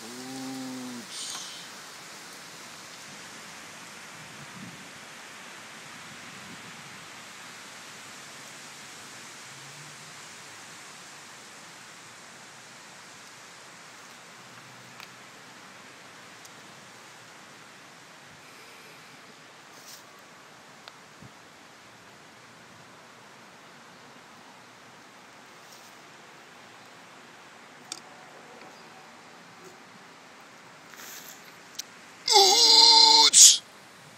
Ooh.